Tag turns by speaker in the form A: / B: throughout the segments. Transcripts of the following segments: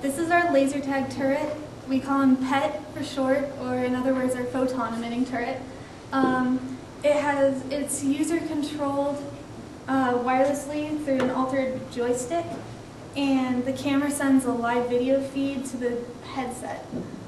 A: This is our laser tag turret. We call him PET for short, or in other words, our photon emitting turret. Um, it has it's user controlled uh, wirelessly through an altered joystick, and the camera sends a live video feed to the headset,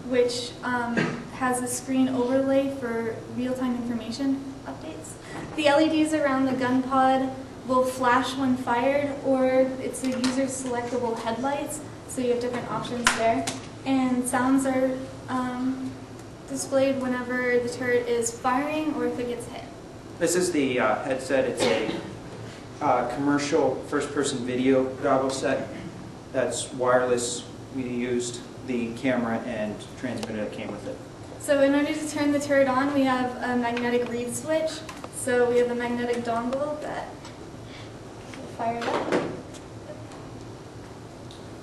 A: which um, has a screen overlay for real-time information updates. The LEDs around the gun pod will flash when fired, or it's a user selectable headlights, so you have different options there. And sounds are um, displayed whenever the turret is firing or if it gets hit.
B: This is the uh, headset. It's a uh, commercial first-person video goggle set that's wireless. We used the camera and transmitter that came with it.
A: So in order to turn the turret on, we have a magnetic reed switch. So we have a magnetic dongle that will fire it up.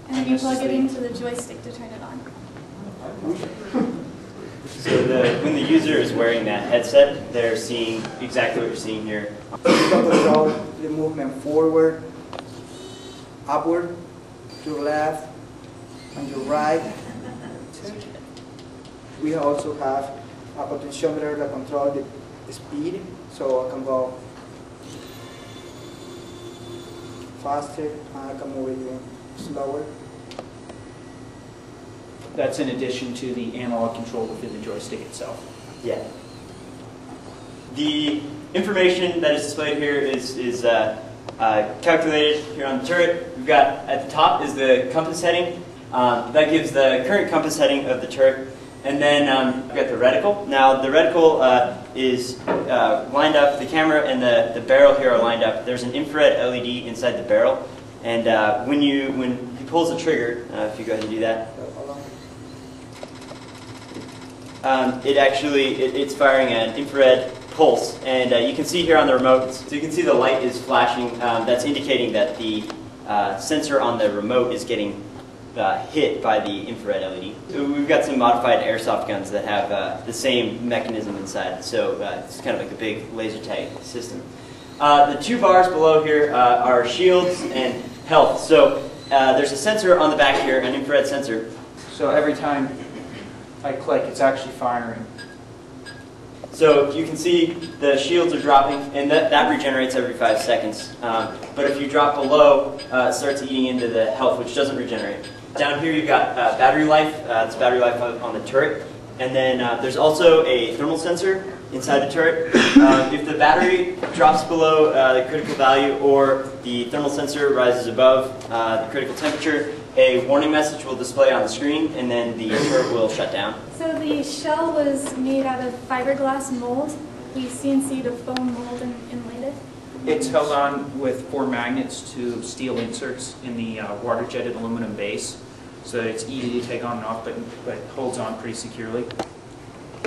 A: And then you plug it into the joystick to turn it on.
C: So the, when the user is wearing that headset, they're seeing exactly what you're seeing here.
D: You can control the movement forward, upward, to the left, and your right. We also have a potentiometer that controls the speed, so I can go faster, and I can move it slower.
B: That's in addition to the analog control within the joystick itself.
C: Yeah. The information that is displayed here is, is uh, uh, calculated here on the turret. We've got at the top is the compass heading. Um, that gives the current compass heading of the turret. And then um, we've got the reticle. Now the reticle uh, is uh, lined up, the camera and the, the barrel here are lined up. There's an infrared LED inside the barrel. And uh, when, you, when he pulls the trigger, uh, if you go ahead and do that,
D: So, hold on.
C: Um, it actually it, it's firing an infrared pulse, and uh, you can see here on the remote. So you can see the light is flashing. Um, that's indicating that the uh, sensor on the remote is getting uh, hit by the infrared LED. So we've got some modified airsoft guns that have uh, the same mechanism inside. So uh, it's kind of like a big laser tag system. Uh, the two bars below here uh, are shields and health. So uh, there's a sensor on the back here, an infrared sensor,
B: So every time I click, it's actually firing.
C: So you can see the shields are dropping, and that, that regenerates every five seconds. Um, but if you drop below, uh, it starts eating into the health, which doesn't regenerate. Down here you've got uh, battery life. Uh, it's battery life on, the turret. And then uh, there's also a thermal sensor inside the turret. Um, if the battery drops below uh, the critical value or the thermal sensor rises above uh, the critical temperature, a warning message will display on the screen, and then the turret will shut down.
A: So the shell was made out of fiberglass mold. We CNC'd a foam mold and inlaid it.
B: It's held on with four magnets to steel inserts in the uh, water-jetted aluminum base, so it's easy to take on and off, but, but holds on pretty securely.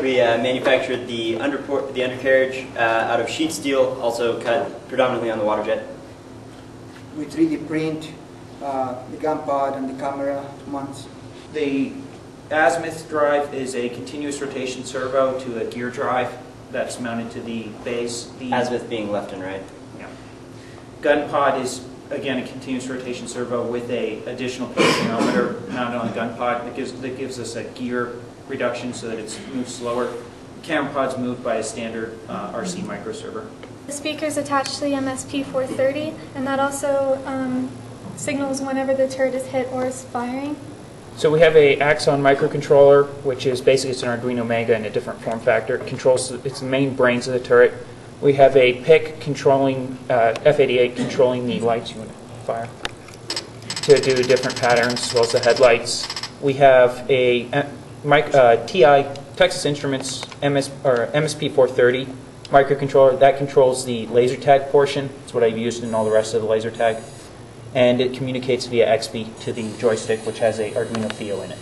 C: We uh, manufactured the underport, the undercarriage uh, out of sheet steel, also cut predominantly on the water jet.
D: We 3D print uh, the gun pod and the camera mounts.
B: The azimuth drive is a continuous rotation servo to a gear drive that's mounted to the base. The
C: Azimuth being left and right.
B: Yeah. Gun pod is, again, a continuous rotation servo with a additional potentiometer mounted on the gun pod that gives, that gives us a gear reduction so that it's moved slower. Camera pod's moved by a standard uh, RC microservo.
A: The speaker's attached to the MSP 430, and that also um, signals whenever the turret is hit or is firing.
B: So we have a Axon microcontroller, which is basically it's an Arduino Mega in a different form factor. It controls it's the main brains of the turret. We have a PIC controlling uh, F88 controlling the lights you want to fire to do different patterns as well as the headlights. We have a uh, mic, uh, TI Texas Instruments MS or MSP 430 microcontroller that controls the laser tag portion. It's what I've used in all the rest of the laser tag and it communicates via XBee to the joystick, which has a Arduino Theo in it.